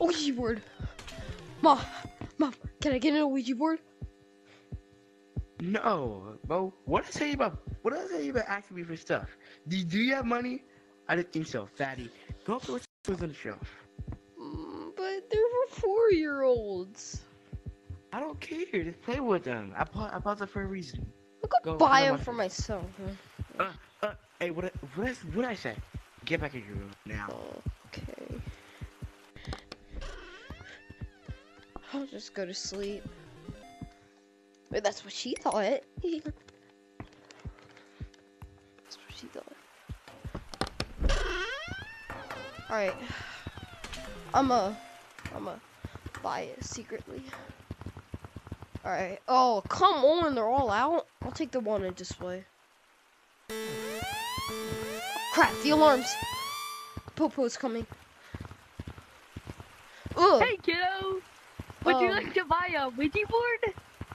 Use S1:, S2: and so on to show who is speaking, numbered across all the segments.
S1: Ouija board. Mom, mom, can I get an Ouija board?
S2: No, bro. What I say about? What did I say about asking me for stuff? Do, do you have money? I didn't think so, fatty. Go up to what's on the shelf.
S1: Mm, but they're for four-year-olds.
S2: I don't care. Just play with them. I bought I bought them for a reason.
S1: I could
S2: Go,
S1: buy them for myself. huh?
S2: Uh, uh, hey, what what is, what I say? Get back in your room now.
S1: Okay. I'll just go to sleep. Wait, that's what she thought. that's what she thought. Alright. I'm a. I'm a buy it secretly. Alright. Oh, come on. They're all out. I'll take the wanted display. Crap, the alarms. Popo's coming. Ugh.
S3: Hey kiddo, would you
S1: Um,
S3: like to buy a Ouija board?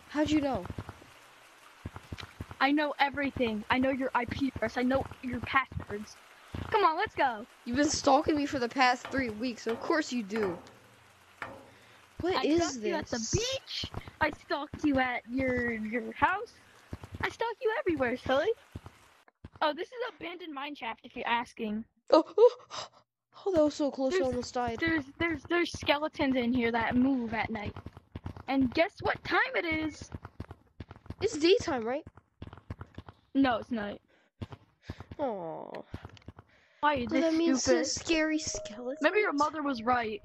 S1: How'd you know?
S3: I know everything. I know your IP address. I know your passwords. Come on, let's go.
S1: You've been stalking me for the past three weeks. Of course you do. What
S3: I
S1: is
S3: stalked
S1: this?
S3: you at the beach. I stalked you at your your house. I stalked you everywhere, silly. Oh, this is abandoned mine shaft. If you're asking,
S1: Oh, oh, oh, that was so close. I almost died.
S3: there's there's there's skeletons in here that move at night. And guess what time it is?
S1: It's daytime, right?
S3: No, it's night.
S1: Oh,
S3: Why are you this
S1: that means
S3: stupid?
S1: scary skeletons.
S3: Maybe your mother was right.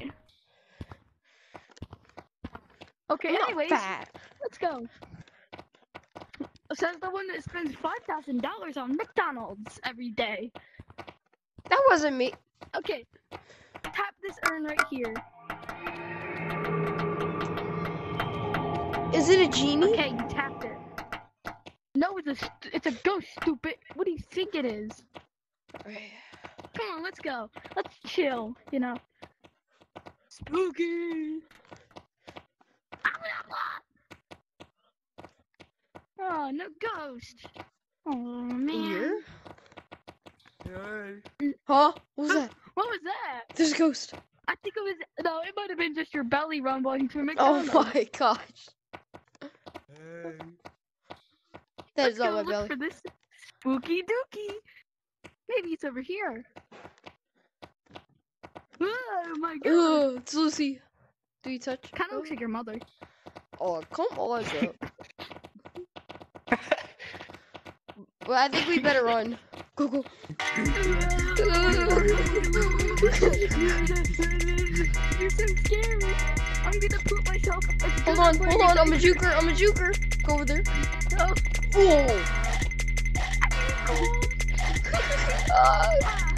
S3: Okay,
S1: not
S3: anyways,
S1: fat.
S3: let's go. Says the one that spends five thousand dollars on McDonald's every day.
S1: That wasn't me.
S3: Okay, tap this urn right here.
S1: Is it a genie?
S3: Okay, you tapped it. No, it's a st- it's a ghost, stupid. What do you think it is? Come on, let's go. Let's chill. You know. Spooky. Oh, no ghost. Oh man.
S1: Here? Huh? What was that?
S3: What was that?
S1: There's a ghost.
S3: I think it was no. It might have been just your belly rumbling through
S1: Oh my gosh.
S2: Hey.
S1: That
S3: Let's
S1: is not
S3: go
S1: my
S3: look
S1: belly.
S3: for this spooky dookie. Maybe it's over here. Oh my god.
S1: Ugh, it's Lucy. Do you touch?
S3: Kind of looks oh. like your mother.
S1: Oh, come on. well, I think we better run. Go, go.
S3: You're so scary. I'm gonna poop myself.
S1: Hold on, hold on. I'm a juker. I'm a juker. Go over there.
S3: Oh.
S1: Oh.